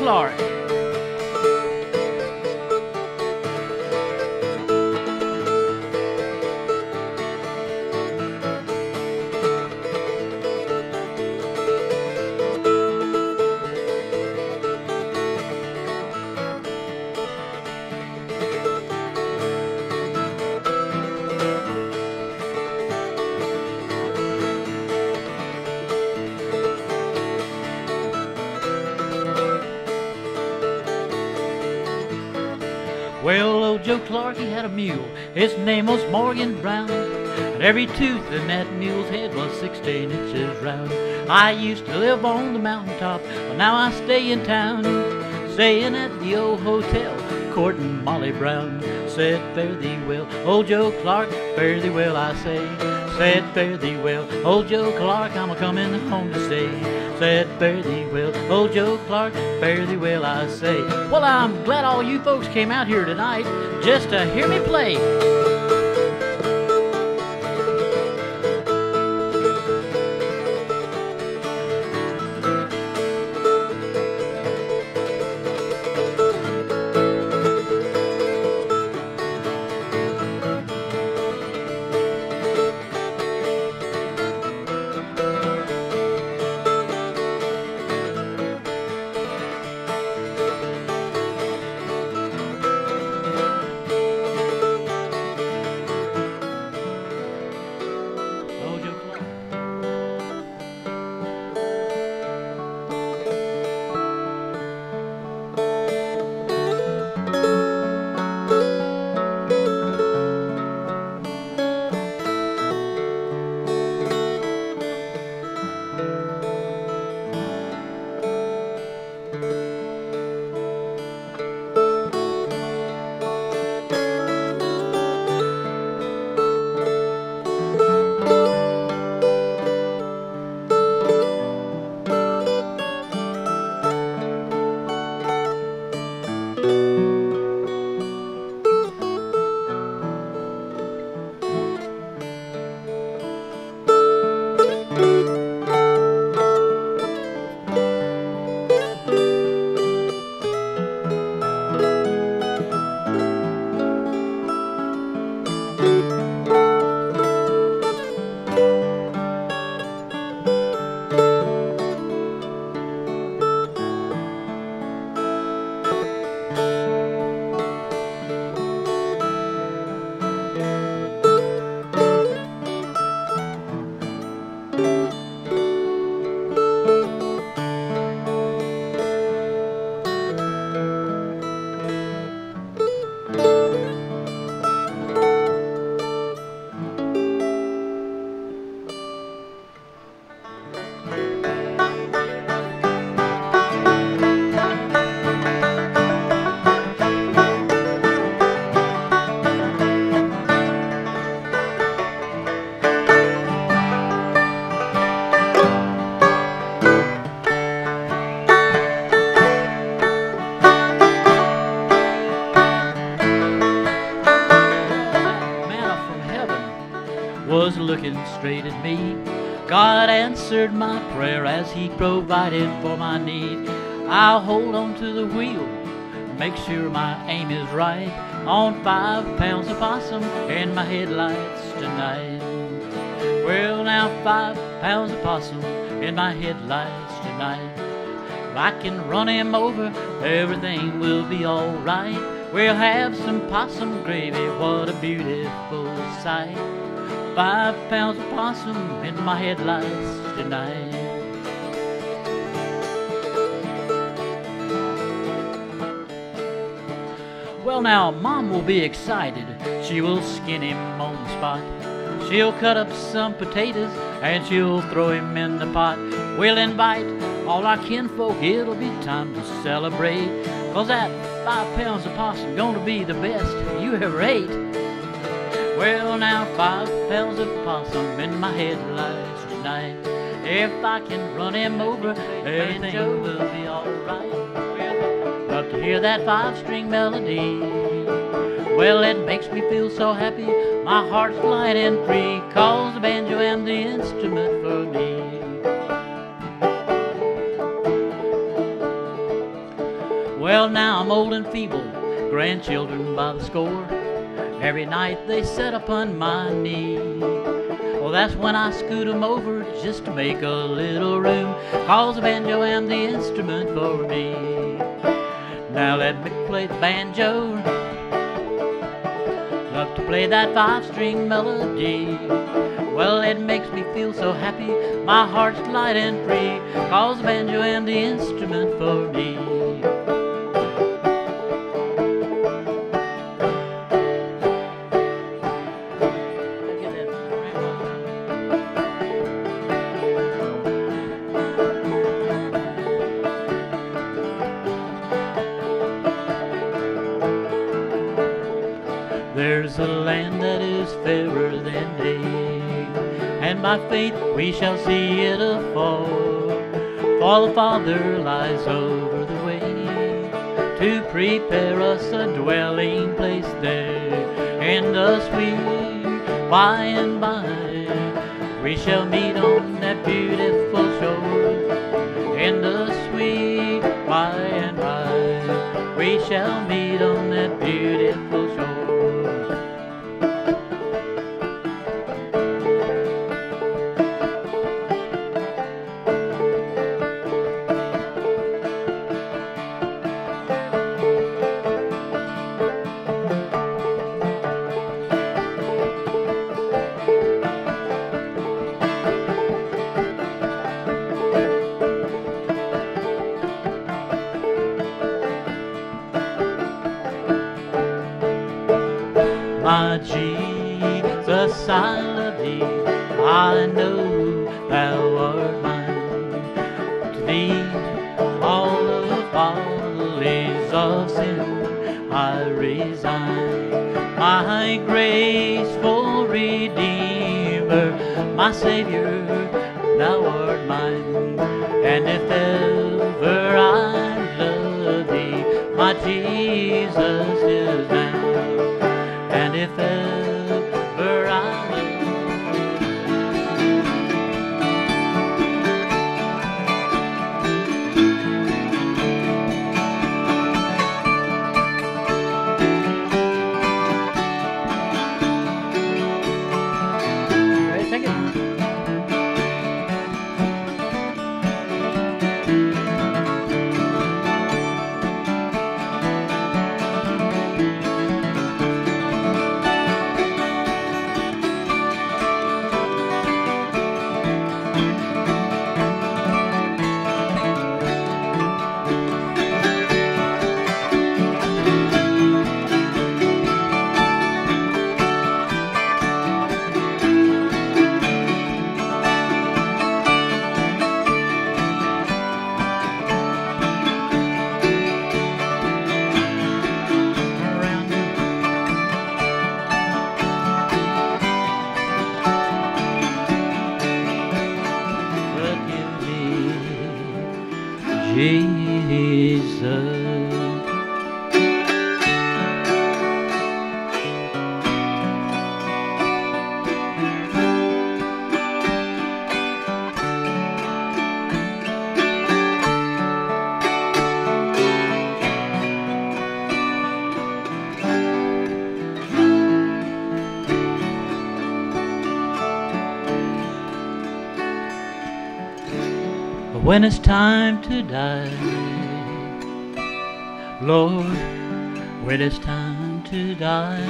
Clark. Old Joe Clark, he had a mule. His name was Morgan Brown. And every tooth in that mule's head was 16 inches round. I used to live on the mountaintop, but now I stay in town. Staying at the old hotel, courting Molly Brown. Said, fare thee well, old Joe Clark, fare thee well, I say. Said, fare thee well, old Joe Clark, I'm a coming home to stay. Said, fare thee well, old Joe Clark, fare thee well, I say. Well, I'm glad all you folks came out here tonight just to hear me play. Answered my prayer as He provided for my need. I'll hold on to the wheel, make sure my aim is right. On five pounds of possum in my headlights tonight. Well, now five pounds of possum in my headlights tonight. If I can run him over, everything will be alright. We'll have some possum gravy, what a beautiful sight. Five pounds of possum in my headlights tonight. Well, now, Mom will be excited. She will skin him on the spot. She'll cut up some potatoes and she'll throw him in the pot. We'll invite all our kinfolk. It'll be time to celebrate. Cause that five pounds of possum gonna be the best you ever ate. Well, now, five pounds of possum in my headlights tonight. If I can run him over, everything will be alright. Love to hear that five string melody. Well, it makes me feel so happy. My heart's light and free. Cause the banjo and the instrument for me. Well, now I'm old and feeble, grandchildren by the score. Every night they set upon my knee. Well, that's when I scoot 'em over just to make a little room. Cause the banjo am the instrument for me. Now let me play the banjo. Love to play that five string melody. Well, it makes me feel so happy. My heart's light and free. Cause the banjo am the instrument for me. There's a land that is fairer than day, and by faith we shall see it afar. For the Father lies over the way to prepare us a dwelling place there, and us we by and by we shall meet on that beautiful shore, and us we by and by we shall meet on that beautiful My Jesus, I love thee. I know thou art mine. To thee, all the follies of sin I resign. My graceful Redeemer, my Savior, thou art mine. And if ever I love thee, my Jesus when it's time to die, Lord, when it's time to die,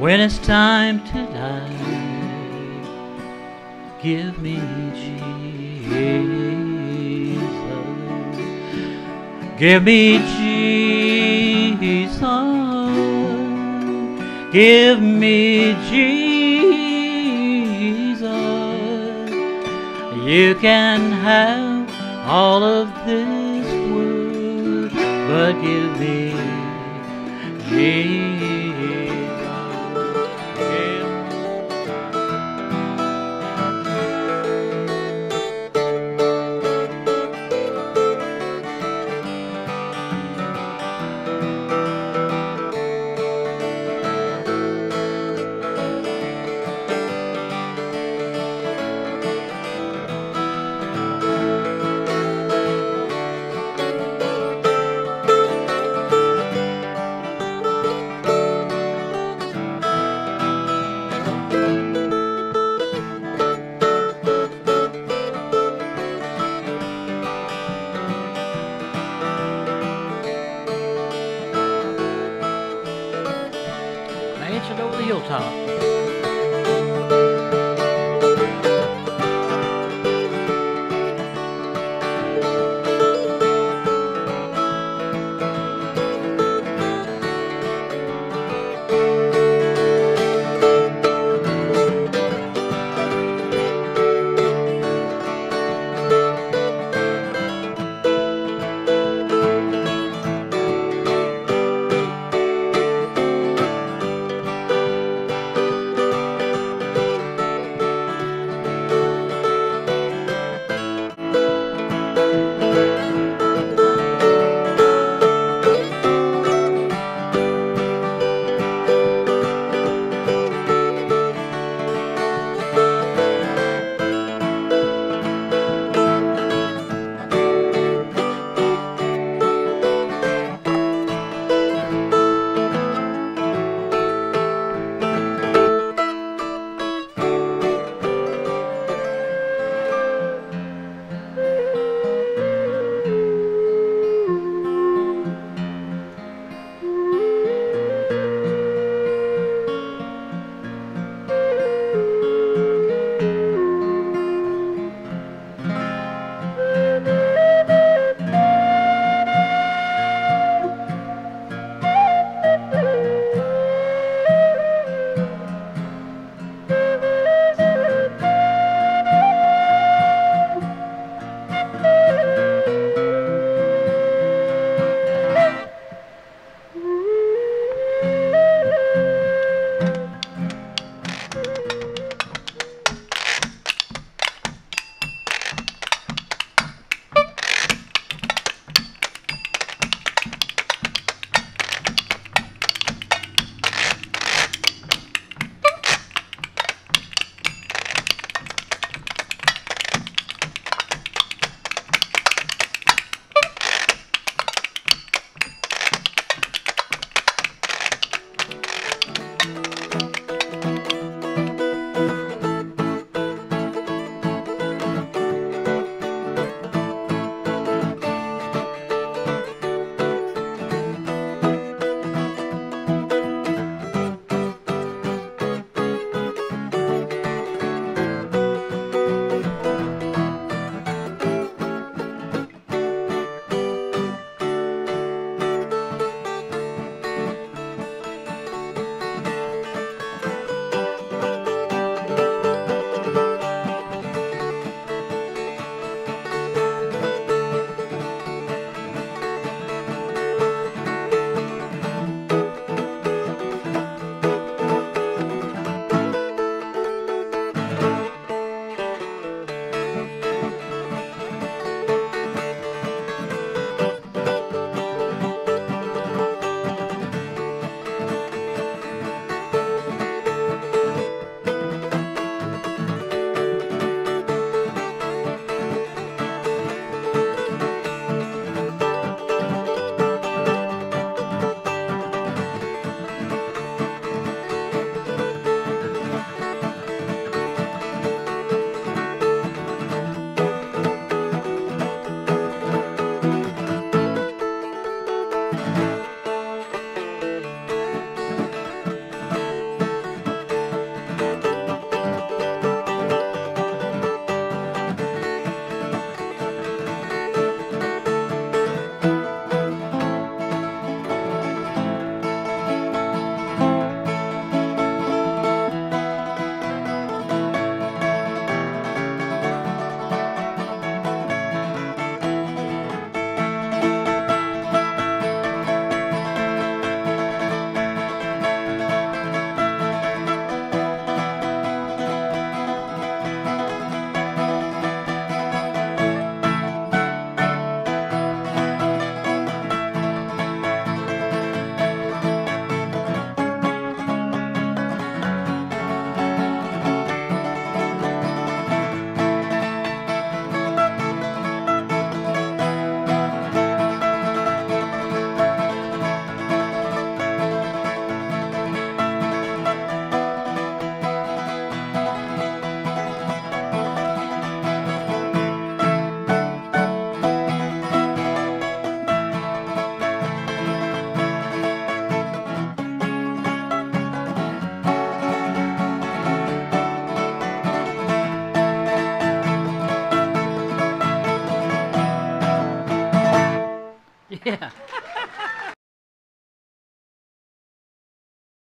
when it's time to die, give me Jesus, give me Jesus, give me Jesus. You can have all of this world, but give me Jesus.